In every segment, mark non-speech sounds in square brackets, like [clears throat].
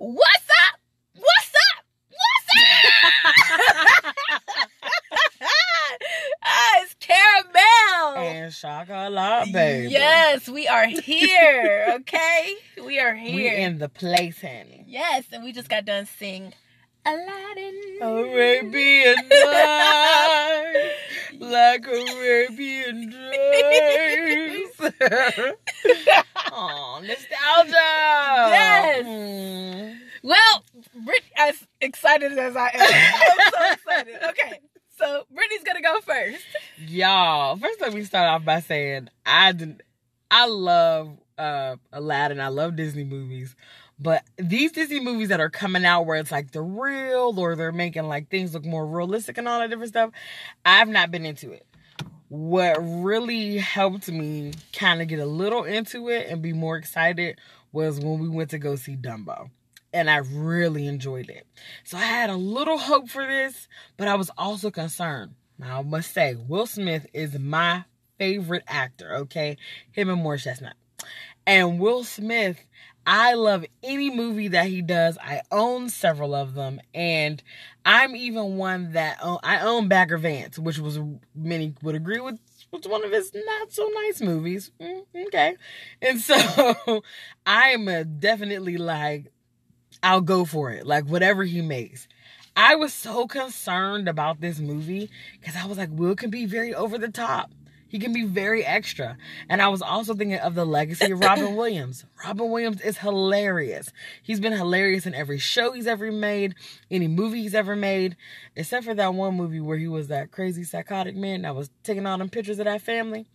What's up? What's up? What's up? [laughs] ah, it's caramel. And chocolate, baby. Yes, we are here. [laughs] Okay, we are here. We in the place, honey. yes, and we just got done singing Aladdin. Arabian nights, [laughs] like Arabian days. Oh, nostalgia. Yes. Mm. Well, Brit, as excited as I am, [laughs] I'm so excited. Okay, so Brittany's gonna go first. Y'all, first let me start off by saying I didn't I love uh Aladdin. I love Disney movies. But these Disney movies that are coming out where it's like the real or they're making like things look more realistic and all that different stuff, I've not been into it. What really helped me kind of get a little into it and be more excited was when we went to go see Dumbo. And I really enjoyed it. So I had a little hope for this, but I was also concerned. Now I must say, Will Smith is my favorite actor, okay? Him and Morris Chestnut. And Will Smith, I love any movie that he does. I own several of them, and I'm even one that own, I own Bagger Vance, which was many would agree with was one of his not so nice movies. Mm, okay, and so [laughs] I am a definitely like I'll go for it, like whatever he makes. I was so concerned about this movie because I was like, Will can be very over the top. He can be very extra. And I was also thinking of the legacy of Robin [coughs] Williams. Robin Williams is hilarious. He's been hilarious in every show he's ever made, any movie he's ever made, except for that one movie where he was that crazy psychotic man that was taking all them pictures of that family.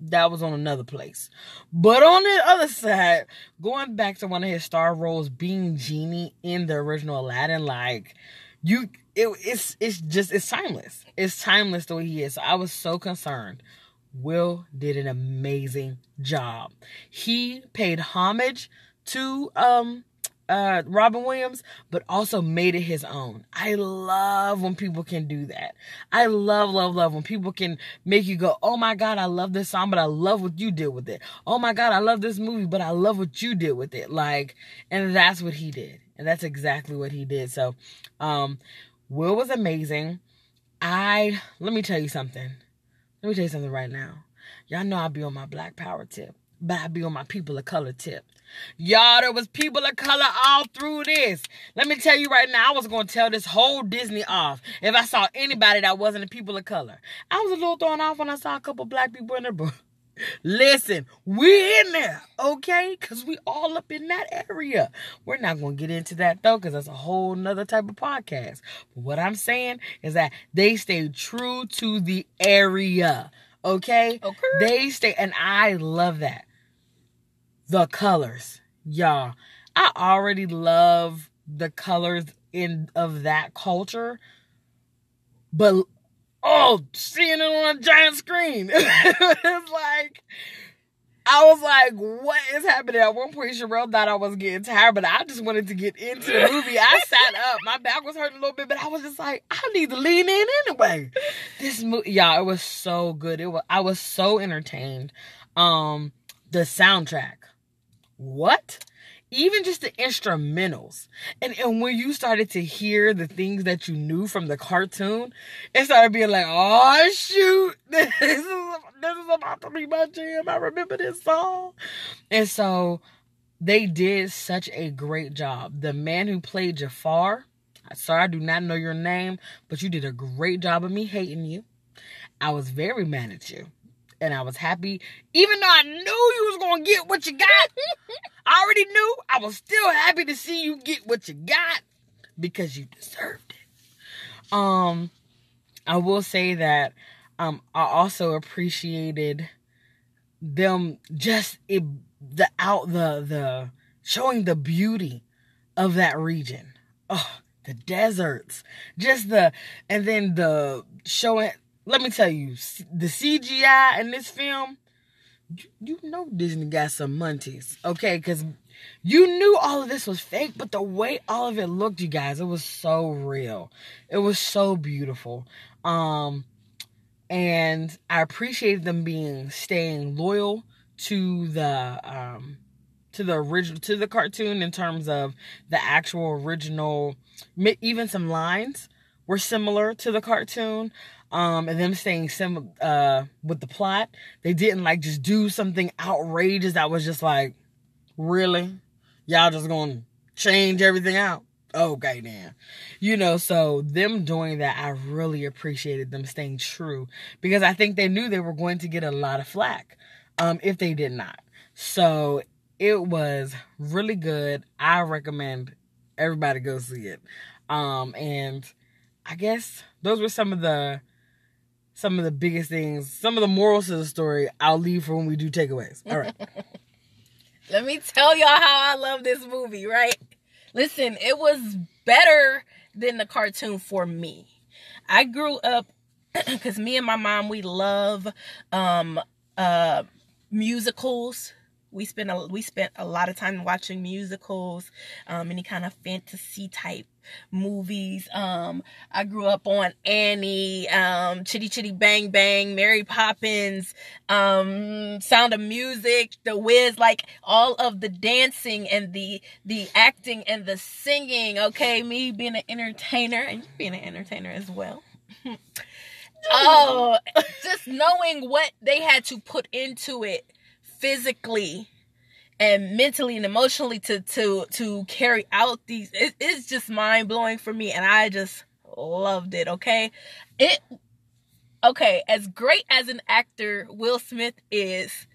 That was on another place. But on the other side, going back to one of his star roles, being Genie in the original Aladdin, like you it, it's it's just it's timeless. It's timeless the way he is. So I was so concerned. Will did an amazing job. He paid homage to um uh Robin Williams, but also made it his own. I love when people can do that. I love, love, love when people can make you go, Oh my God, I love this song, but I love what you did with it. Oh my God, I love this movie, but I love what you did with it. Like, and that's what he did. And that's exactly what he did. So um Will was amazing. I let me tell you something. Let me tell you something right now. Y'all know I be on my black power tip, but I be on my people of color tip. Y'all, there was people of color all through this. Let me tell you right now, I was gonna tell this whole Disney off if I saw anybody that wasn't a people of color. I was a little thrown off when I saw a couple black people in there, but listen, we in there, okay? Cause we all up in that area. We're not gonna get into that though, cause that's a whole nother type of podcast. But what I'm saying is that they stay true to the area. Okay? Okay. They stay and I love that. The colors. Y'all. I already love the colors in of that culture. But oh, seeing it on a giant screen. [laughs] it's like I was like, what is happening? At one point, Charelle thought I was getting tired, but I just wanted to get into the movie. I [laughs] sat up. My back was hurting a little bit, but I was just like, I need to lean in anyway. This movie, y'all, it was so good. It was I was so entertained. Um, the soundtrack. What? Even just the instrumentals. And and when you started to hear the things that you knew from the cartoon, it started being like, oh shoot, [laughs] this is this is about to be my jam. I remember this song. And so they did such a great job. The man who played Jafar, sorry, I do not know your name, but you did a great job of me hating you. I was very mad at you. And I was happy, even though I knew you was gonna get what you got. [laughs] I already knew. I was still happy to see you get what you got because you deserved it. Um, I will say that um I also appreciated them just it, the out the the showing the beauty of that region. Oh, the deserts, just the and then the showing. Let me tell you, the CGI in this film, you, know Disney got some munties, okay? Because you knew all of this was fake, but the way all of it looked, you guys, it was so real. It was so beautiful. Um, and I appreciated them being staying loyal to the um to the original to the cartoon in terms of the actual original even some lines were similar to the cartoon um and them staying sim uh with the plot. They didn't like just do something outrageous that was just like really? Y'all just gonna change everything out? Okay then. You know so them doing that i really appreciated them staying true because i think they knew they were going to get a lot of flack um if they did not. So it was really good. I recommend everybody go see it. Um and i guess those were some of the some of the biggest things some of the morals of the story i'll leave for when we do takeaways. All right. [laughs] Let me tell y'all how i love this movie right? Listen, it was better than the cartoon for me. I grew up [clears throat] because me and my mom we love um uh musicals. We spent a we spent a lot of time watching musicals um any kind of fantasy type movies. Um i grew up on annie um chitty chitty bang bang mary poppins um sound of music the wiz like all of the dancing and the the acting and the singing. Okay me being an entertainer and you being an entertainer as well. [laughs] Oh just knowing what they had to put into it physically and mentally and emotionally to to to carry out these it, it's just mind blowing for me and i just loved it okay? It okay as great as an actor will smith is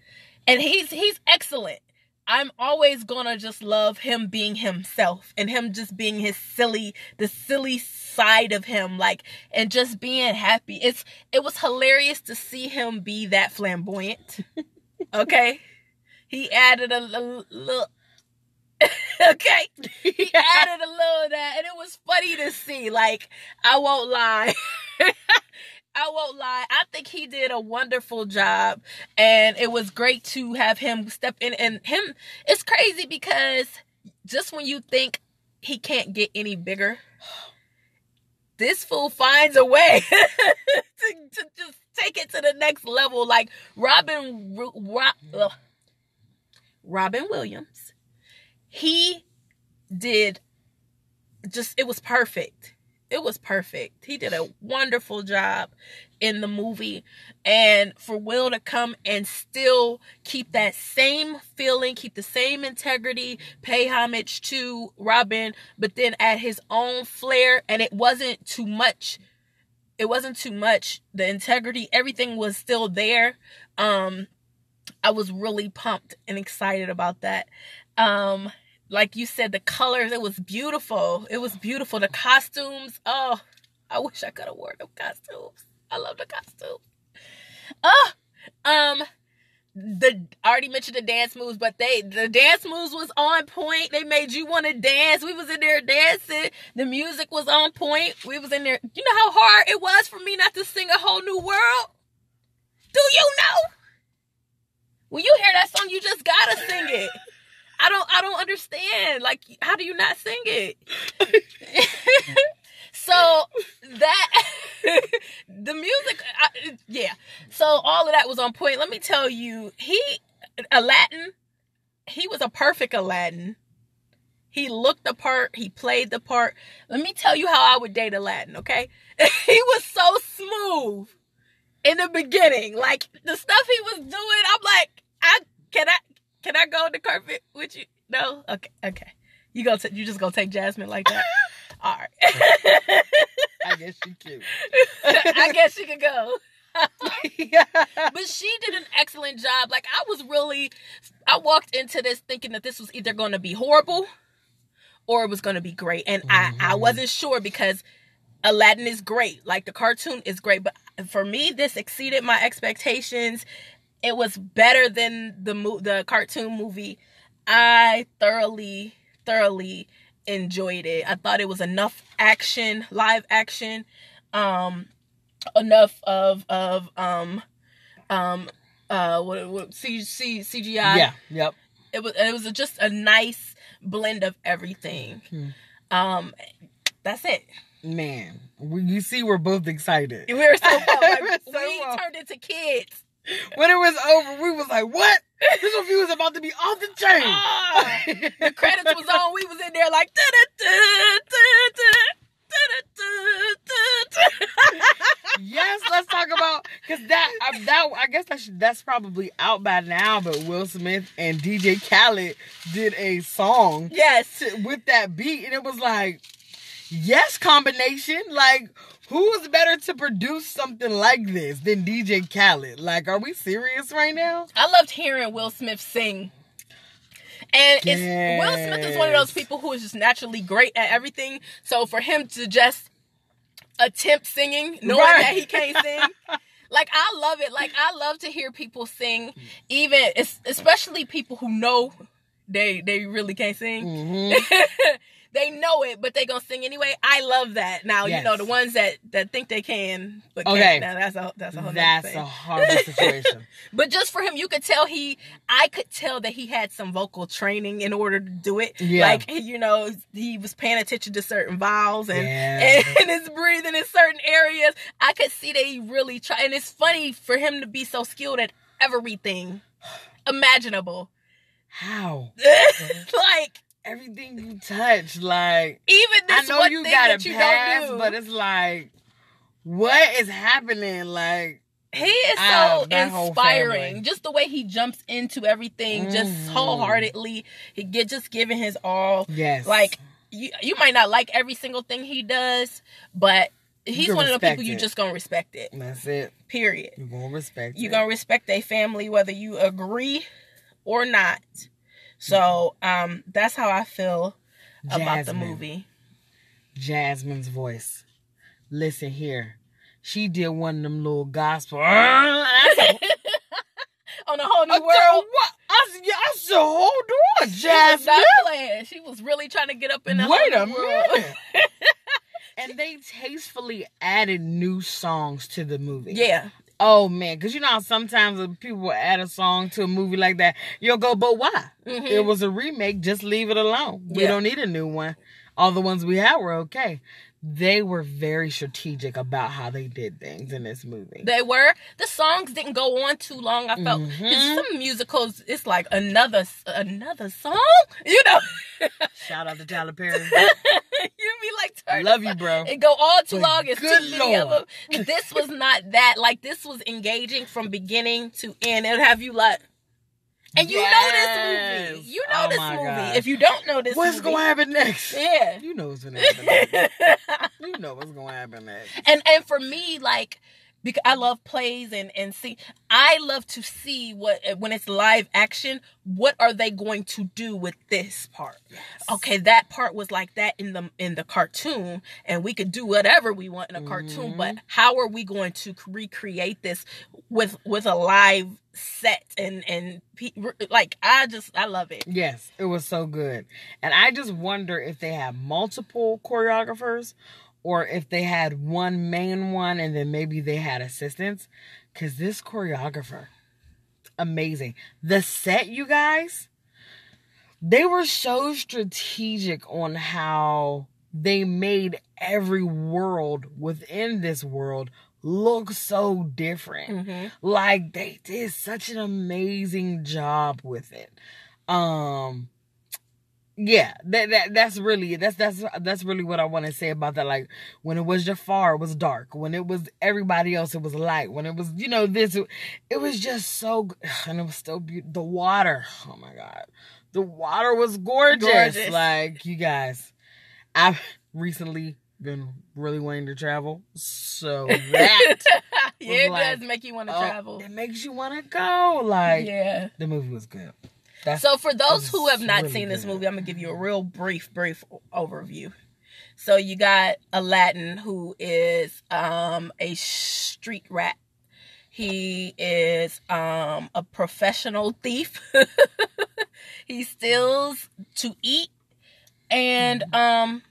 and he's he's excellent. I'm always gonna just love him being himself and him just being his silly the silly side of him like and just being happy. It's it was hilarious to see him be that flamboyant [laughs] okay he added a, little [laughs] okay he [laughs] added a little of that and it was funny to see like i won't lie [laughs] I won't lie. I think he did a wonderful job and it was great to have him step in and him it's crazy because just when you think he can't get any bigger, [sighs] this fool finds a way to, to, just take it to the next level. Like Robin, Rob, Robin Williams. He did just, it was perfect. It was perfect. He did a wonderful job in the movie. And for Will to come and still keep that same feeling, keep the same integrity, pay homage to Robin, but then add his own flair. And it wasn't too much. It wasn't too much. The integrity, everything was still there. Um, I was really pumped and excited about that. Um, like you said, the colors, it was beautiful. It was beautiful. The costumes, oh, I wish I could have worn them costumes. I love the costumes. Oh, um, the I already mentioned the dance moves, but they the dance moves was on point. They made you want to dance. We was in there dancing. The music was on point. We was in there. You know how hard it was for me not to sing a whole new world? Do you know? When you hear that song, you just gotta sing it. I don't I don't understand. Like how do you not sing it? [laughs] so that [laughs] the music I, yeah. So all of that was on point. Let me tell you, he Aladdin, he was a perfect Aladdin. He looked the part, he played the part. Let me tell you how I would date Aladdin, okay? [laughs] he was so smooth in the beginning. Like the stuff he was doing, I'm like, I can I can I go on the carpet with you? No? Okay, okay. You go. T- you just gonna take Jasmine like that? [laughs] All right. I guess she can. [laughs] I guess she could go. [laughs] yeah. But she did an excellent job. Like I was really, I walked into this thinking that this was either going to be horrible or it was going to be great, and mm-hmm. I I wasn't sure because Aladdin is great. Like the cartoon is great, but for me, this exceeded my expectations it was better than the mo- the cartoon movie. I thoroughly thoroughly enjoyed it. I thought it was enough action, live action, um enough of of um um uh what, what C, C, CGI. Yeah, yep. It was it was just a nice blend of everything. Hmm. Um that's it. Man, we, you see we're both excited. We were so, [laughs] like, so we turned into kids when it was over, we was like, "What? This review is about to be off the chain." Ah, the credits was on. We was in there like. yes, let's talk about because that uh, that I guess that's that's probably out by now. But Will Smith and DJ Khaled did a song, yes, to, with that beat, and it was like, yes, combination. Like, who is better to produce something like this than DJ Khaled? Like, are we serious right now? I loved hearing Will Smith sing. And it's yes. Will Smith is one of those people who is just naturally great at everything. So for him to just attempt singing, knowing right. that he can't sing. [laughs] like I love it. Like I love to hear people sing, even especially people who know they they really can't sing. Mm-hmm. [laughs] they know it, but they gonna sing anyway. I love that. Now yes. you know the ones that that think they can, but okay, now that's a that's a whole that's thing. a horrible [laughs] situation. but just for him, you could tell he, I could tell that he had some vocal training in order to do it. Yeah. Like [laughs] you know, he was paying attention to certain vowels and yeah. and [laughs] his breathing in certain areas. I could see that he really try, and it's funny for him to be so skilled at everything imaginable. How? like everything you touch, like even this I know you got a pass, do. but it's like, what is happening? Like he is so inspiring. Just the way he jumps into everything, mm. just wholeheartedly. He get just giving his all. Yes, like you, you might not like every single thing he does, but he's one of the people it. you just gonna respect it. That's it. Period. You're gonna respect. You're gonna respect a family whether you agree or not. So um, that's how I feel Jasmine. about the movie. Jasmine's voice. Listen here. She did one of them little gospel. [laughs] On a whole new I world. What? I, said, I said, hold on, Jasmine. She was playing. She was really trying to get up in the Wait a minute. [laughs] and they tastefully added new songs to the movie. Yeah. Oh man, because you know sometimes people will add a song to a movie like that, you'll go, but why? Mm-hmm. It was a remake. Just leave it alone. Yeah. We don't need a new one. All the ones we had were okay they were very strategic about how they did things in this movie. They were. The songs didn't go on too long. I felt mm-hmm. some musicals. It's like another another song. You know. [laughs] Shout out to Tyler Perry. [laughs] you be like, I love you, bro. It go all too but long. It's too many Lord. of them. This was not that. Like this was engaging from beginning to end. It'll have you like. And you yes. know this movie. You know oh this movie. If you don't know this movie what's movie, gonna happen next? Yeah. You know what's gonna happen next. you know what's gonna happen next. [laughs] And and for me, like because I love plays and and see I love to see what when it's live action what are they going to do with this part yes. okay that part was like that in the in the cartoon and we could do whatever we want in a mm-hmm. cartoon but how are we going to recreate this with with a live set and and like I just I love it. Yes, it was so good. And I just wonder if they have multiple choreographers or if they had one main one and then maybe they had assistants cuz this choreographer amazing. The set you guys they were so strategic on how they made every world within this world look so different. Mm-hmm. Like they did such an amazing job with it. Um yeah, that, that that's really that's that's that's really what I want to say about that. Like when it was Jafar, it was dark. When it was everybody else, it was light. When it was you know this, it, it was just so [sighs] and it was so beautiful. The water, oh my god, the water was gorgeous. gorgeous. Like you guys, I've recently been really wanting to travel. So [laughs] that yeah, it like, does make you want to oh, travel. It makes you want to go. Like yeah, the movie was good. That's, so for those who have not really seen this good. movie, I'm gonna give you a real brief, brief overview. So you got Aladdin, who is um, a street rat. He is um, a professional thief. [laughs] he steals to eat, and mm-hmm. um,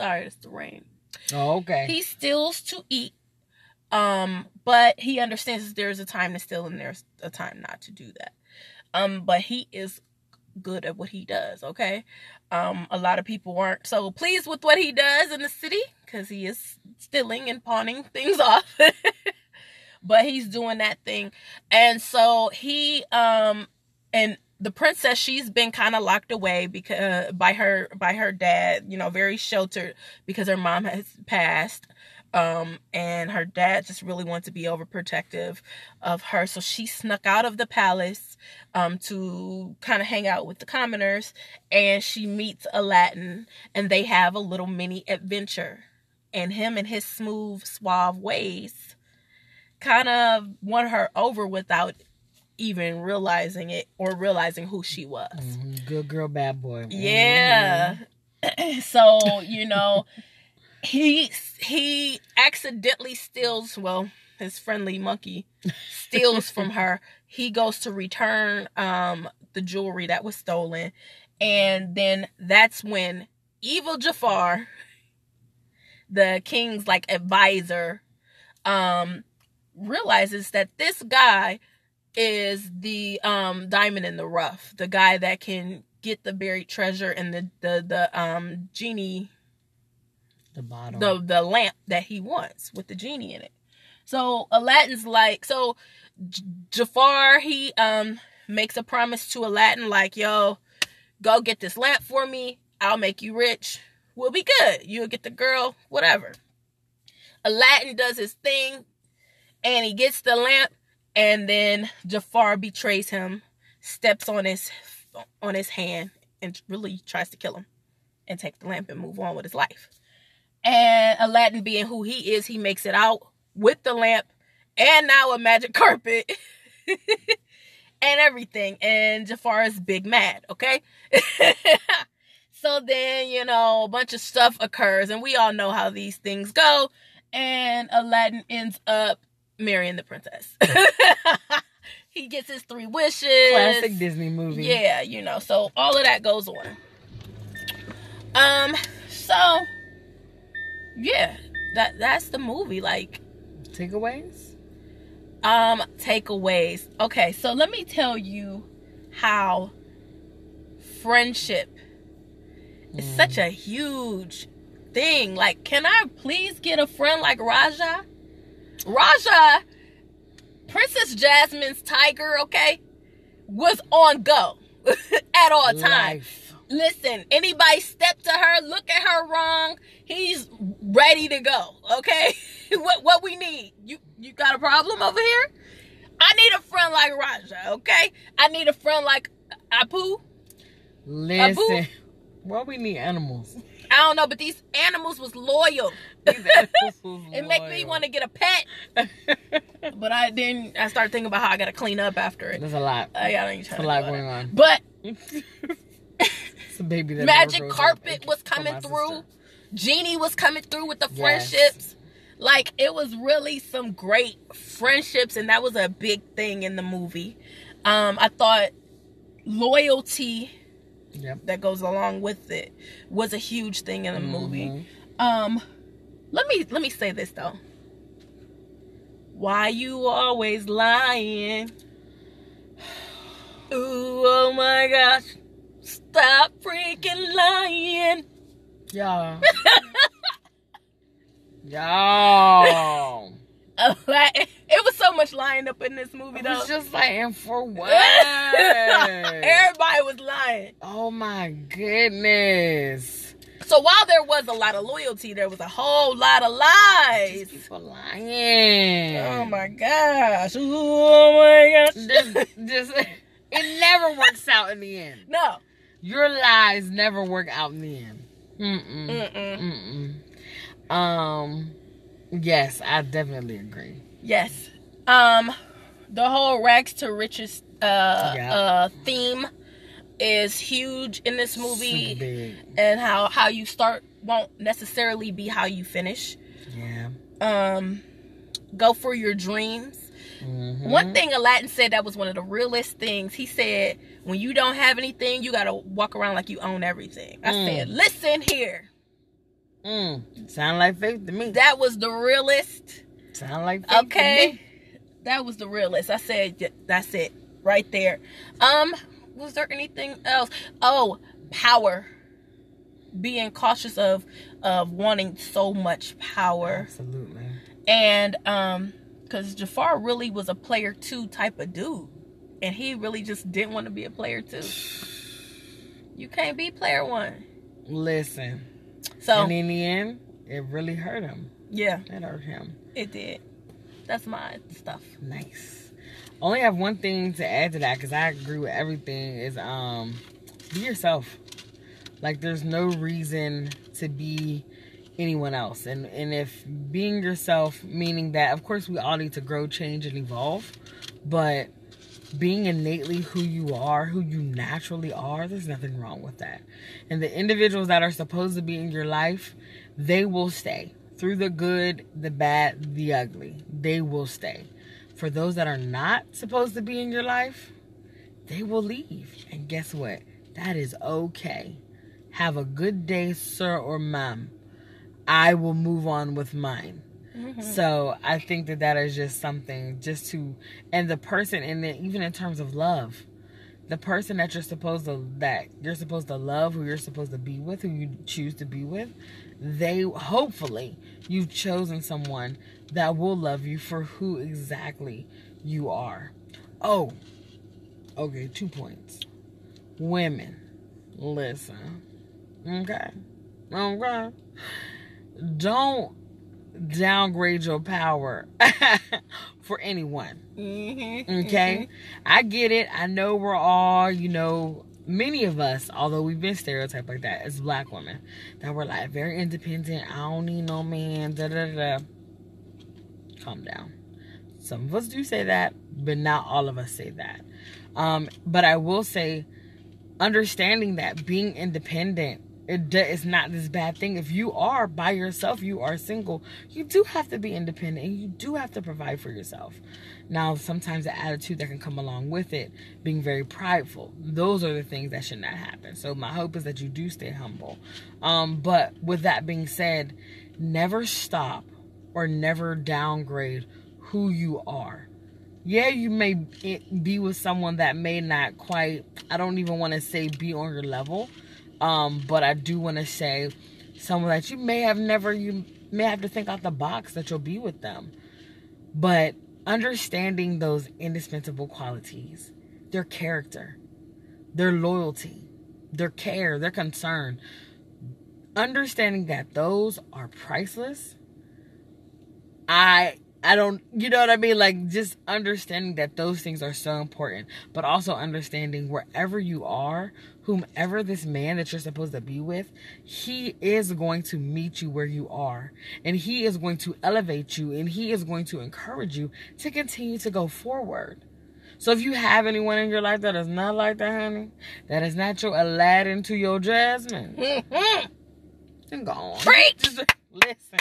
Sorry, it's the rain. Oh, okay. He steals to eat. Um, but he understands there's a time to steal and there's a time not to do that. Um, but he is good at what he does. Okay, um, a lot of people weren't so pleased with what he does in the city because he is stealing and pawning things [laughs] off. but he's doing that thing, and so he um and the princess she's been kind of locked away because by her by her dad you know very sheltered because her mom has passed um and her dad just really wanted to be overprotective of her so she snuck out of the palace um to kind of hang out with the commoners and she meets aladdin and they have a little mini adventure and him and his smooth suave ways kind of won her over without even realizing it or realizing who she was. Mm-hmm. Good girl, bad boy. Yeah. Mm-hmm. [clears throat] so, you know, he he accidentally steals, well, his friendly monkey steals from [laughs] her. He goes to return um the jewelry that was stolen. And then that's when evil Jafar, the king's like advisor, um realizes that this guy is the um diamond in the rough, the guy that can get the buried treasure and the the the um genie the bottle the the lamp that he wants with the genie in it. So Aladdin's like so J- Jafar he um makes a promise to Aladdin like yo go get this lamp for me. I'll make you rich. We'll be good. You'll get the girl whatever. Aladdin does his thing and he gets the lamp and then Jafar betrays him, steps on his on his hand, and really tries to kill him, and take the lamp and move on with his life. And Aladdin, being who he is, he makes it out with the lamp and now a magic [laughs] carpet and everything. And Jafar is big mad, okay? [laughs] so then, you know, a bunch of stuff occurs, and we all know how these things go. And Aladdin ends up marrying the princess. [laughs] he gets his three wishes. Classic Disney movie. Yeah, you know, so all of that goes on. Um, so yeah, that that's the movie. Like takeaways. Um, takeaways. Okay, so let me tell you how friendship is mm. such a huge thing. Like, can I please get a friend like Rajah? Rajah, Princess Jasmine's tiger, okay, was on go [laughs] at all times. Life. Listen, anybody step to her, look at her wrong, he's ready to go. Okay, [laughs] what what we need? You you got a problem over here? I need a friend like Rajah. Okay, I need a friend like Abu. Listen, Abu? well, we need animals. I don't know, but these animals was loyal. [laughs] it make me want to get a pet. [laughs] but I then I started thinking about how I gotta clean up after it. There's a lot. I got There's a lot going on. But baby that magic carpet was coming through. Genie was coming through with the yes. friendships. Like it was really some great friendships, and that was a big thing in the movie. Um, I thought loyalty yep. that goes along with it was a huge thing in the mm-hmm. movie. Um, let me let me say this though. Why you always lying? [sighs] Ooh, oh my gosh. Stop freaking lying. Y'all. [laughs] Y'all. it was so much lying up in this movie, though. It was just lying for [laughs] what? Everybody was lying. Oh my goodness. So while there was a lot of loyalty, there was a whole lot of lies. Just people lying. Oh my gosh. Oh my gosh. Just, just, it never works out in the end. [laughs] No. Your lies never work out in the end. Mm-mm. Mm-mm. Mm-mm. Um, yes, I definitely agree. Yes. Um, the whole rags to riches uh yeah. uh theme is huge in this movie, and how how you start won't necessarily be how you finish. Yeah. Um, go for your dreams. Mm-hmm. One thing Aladdin said that was one of the realest things. He said, "When you don't have anything, you gotta walk around like you own everything." I mm. said, "Listen here." Mm. Sound like faith to me. That was the realest. Sound like faith okay. That was the realest. I said, "That's it, right there." Um, was there anything else? Oh, power. Being cautious of of wanting so much power. Absolutely. And um cuz Jafar really was a player 2 type of dude. And he really just didn't want to be a player 2. You can't be player 1. Listen. So and in the end, it really hurt him. yeah, It hurt him. it did. That's my stuff. Nice. Only have one thing to add to that because I agree with everything. Is um, be yourself. Like there's no reason to be anyone else, and and if being yourself, meaning that of course we all need to grow, change, and evolve, but being innately who you are, who you naturally are, there's nothing wrong with that. And the individuals that are supposed to be in your life, they will stay through the good, the bad, the ugly. They will stay. For those that are not supposed to be in your life, they will leave. And guess what? That is okay. Have a good day, sir or ma'am. I will move on with mine. Mm-hmm. So I think that that is just something just to, and the person in it, even in terms of love, the person that you're supposed to that you're supposed to love, who you're supposed to be with, who you choose to be with, they hopefully you've chosen someone that will love you for who exactly you are. Oh, okay, two points. Women, listen, okay, okay, don't downgrade your power [laughs] for anyone. Mm-hmm. Okay? I get it. I know we're all, you know, many of us, although we've been stereotyped like that as black women, that we're like very independent. I don't need no man. Da da da. Calm down. Some of us do say that, but not all of us say that. Um, but I will say, understanding that being independent it it's not this bad thing. If you are by yourself, you are single, you do have to be independent and you do have to provide for yourself. Now, sometimes the attitude that can come along with it, being very prideful, those are the things that should not happen. So, my hope is that you do stay humble. Um, but with that being said, never stop or never downgrade who you are. Yeah, you may be with someone that may not quite, I don't even want to say be on your level um, but I do want to say someone that you may have never, you may have to think out the box that you'll be with them. But understanding those indispensable qualities, their character, their loyalty, their care, their concern, understanding that those are priceless. I I don't, you know what I mean? Like, just understanding that those things are so important, but also understanding wherever you are, whomever this man that you're supposed to be with, he is going to meet you where you are. And he is going to elevate you and he is going to encourage you to continue to go forward. So if you have anyone in your life that is not like that, honey, that is not your Aladdin to your Jasmine, [laughs] then go on. Preach! Just listen.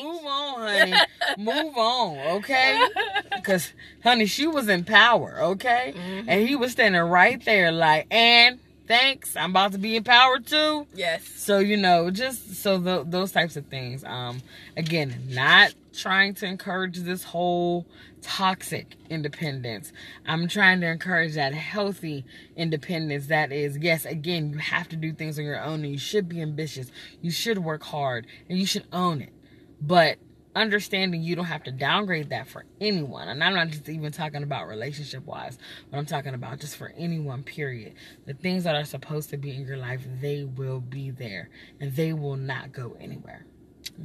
Move on, honey. Move on, okay? Because, honey, she was in power, okay? Mm-hmm. And he was standing right there, like, and thanks, I'm about to be in power too. Yes. So you know, just so th- those types of things. Um, again, not trying to encourage this whole toxic independence. I'm trying to encourage that healthy independence. That is, yes, again, you have to do things on your own, and you should be ambitious. You should work hard, and you should own it. But understanding you don't have to downgrade that for anyone. And I'm not just even talking about relationship wise, but I'm talking about just for anyone, period. The things that are supposed to be in your life, they will be there and they will not go anywhere.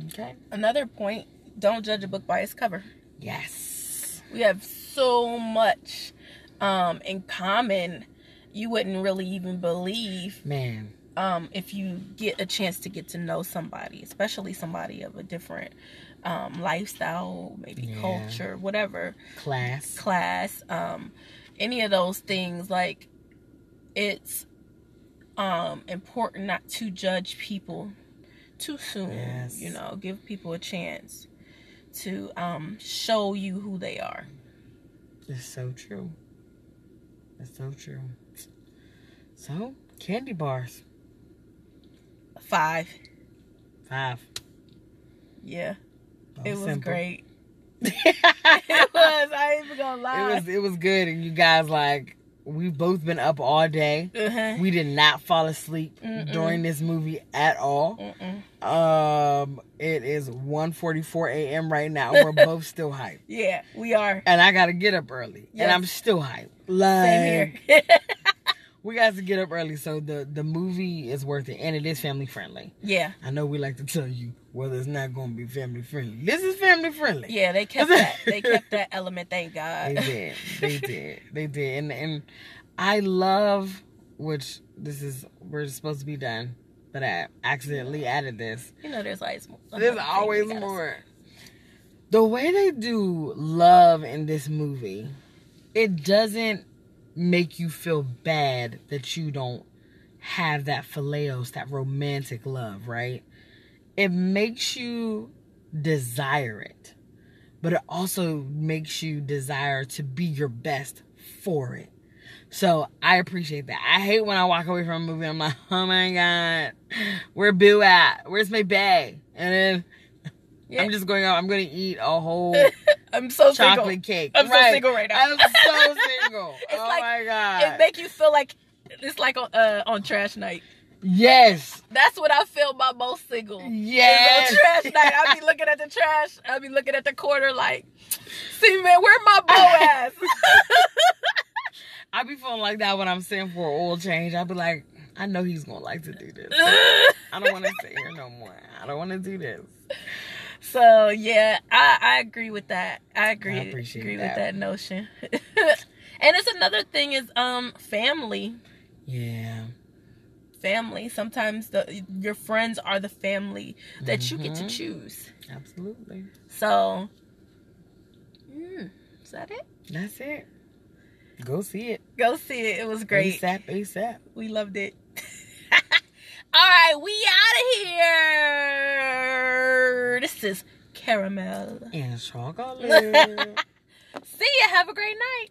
Okay? Another point: don't judge a book by its cover. Yes. We have so much um, in common. You wouldn't really even believe Man. um, if you get a chance to get to know somebody, especially somebody of a different um, lifestyle, maybe Yeah. culture, whatever, Class. class, um, any of those things. Like, it's um, important not to judge people too soon. Yes. You know, give people a chance to um, show you who they are. It's so true. It's so true. So, candy bars. Five. Five. Yeah, it was simple. great. [laughs] it was. I ain't even gonna lie. It was it was good, and you guys like we've both been up all day. Uh-huh. We did not fall asleep Mm-mm. during this movie at all. Mm-mm. Um, it is 1:44 a.m. right now. We're [laughs] both still hyped, Yeah, we are. and I gotta get up early, Yes. and I'm still hyped. Like, Same here. [laughs] we got to get up early, so the the movie is worth it, and it is family friendly. yeah. I know we like to tell you whether it's not going to be family friendly. This is family friendly. Yeah, they kept that. [laughs] They kept that element. Thank God. They did. They [laughs] did. They did. And and I love which this is we're supposed to be done, but I accidentally added this. You know, there's always more. There's always more. The way they do love in this movie, it doesn't make you feel bad that you don't have that phileos, that romantic love, right? It makes you desire it, but it also makes you desire to be your best for it. So I appreciate that. I hate when I walk away from a movie. I'm like, oh my god, where Boo at? Where's my bag? And then Yeah. [laughs] I'm just going out. I'm going to eat a whole [laughs] I'm so chocolate single. cake. I'm so single right now. I'm so [laughs] single. It's oh like- my god. It make you feel like it's like on, uh, on trash night. Yes. That's what I feel about most single. Yes. Trash night. I be looking at the trash. I be looking at the corner like, see man, where my bow [laughs] ass? I be feeling like that when I'm sitting for an oil change. I be like, I know he's gonna like to do this. [laughs] I don't want to sit here no more. I don't want to do this. so yeah, I, I agree with that. I agree. I appreciate agree that. with that notion. [laughs] and it's another thing is um family. Yeah. Family. Sometimes the your friends are the family that you get to Mhm. choose. Absolutely. So, mm, is that it? That's it. Go see it. Go see it. It was great. ASAP. ASAP. We loved it. [laughs] All right, we out of here. This is Caramel. And chocolate. [laughs] See ya. Have a great night.